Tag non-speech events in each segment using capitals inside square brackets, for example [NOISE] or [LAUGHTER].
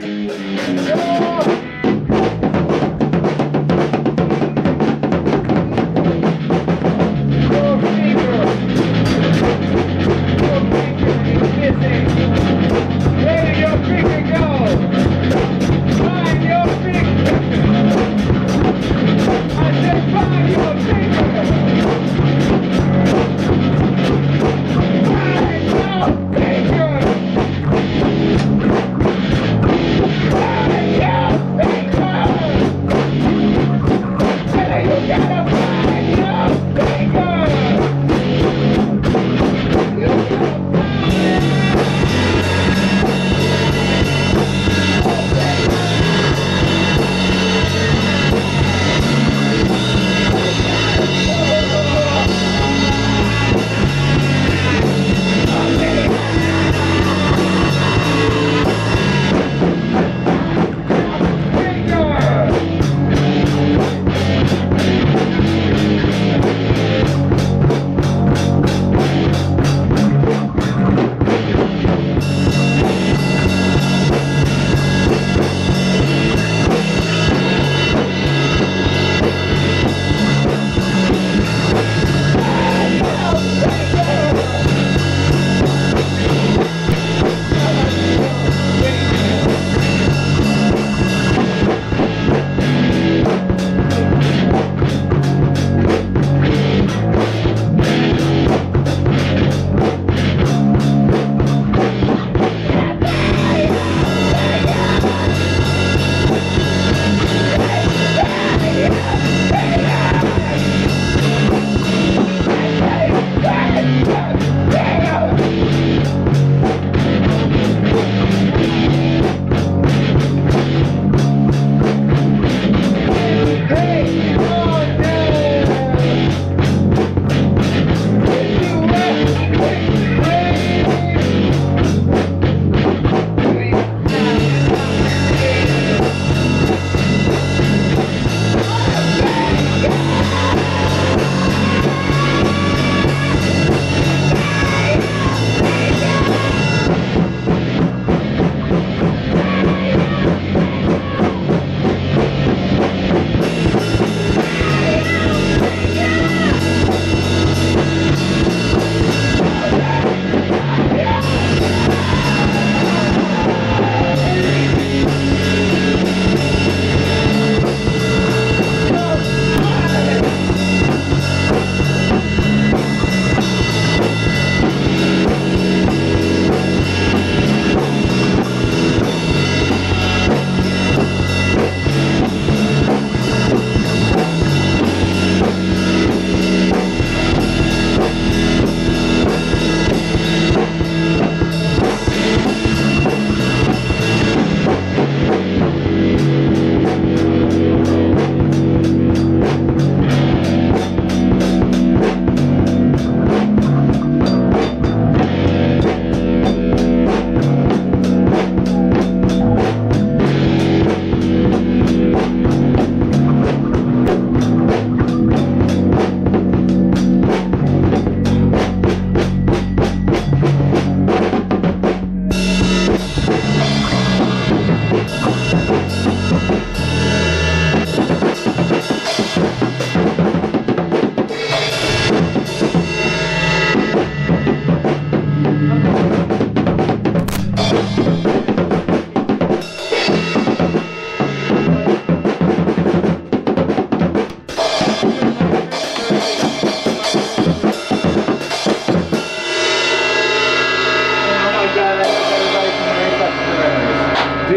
Thank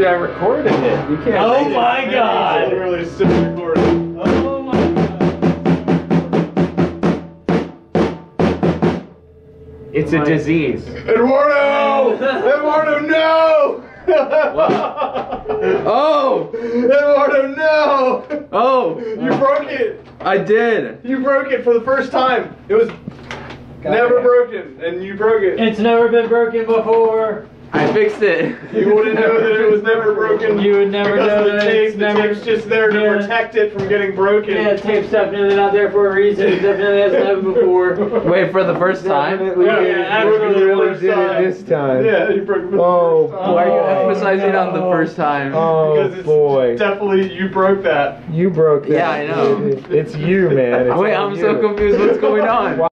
Dude, I recorded it. You can't. Oh make it. my God. Literally still recording. Oh my It's a disease. Eduardo! Eduardo, no! Oh! Eduardo, no! Oh! You broke it! I did. You broke it for the first time. It was never broken, and you broke it. It's never been broken before. I fixed it. You wouldn't know that it was was never broken. You would never because know of the that tape. it's The never- tape's just there to Yeah. protect it from getting broken. Yeah, tape's definitely not there for a reason. It definitely hasn't happened before. Wait for the first time. Definitely Yeah, did yeah, it. absolutely You really did time. it this time. Yeah, you broke it for the Oh, first time. Why are you Oh. emphasizing on the first time? Oh Because it's boy, definitely you broke that. you broke that. Yeah, I know. It's you, man. [LAUGHS] It's Wait, I'm so confused. What's going on?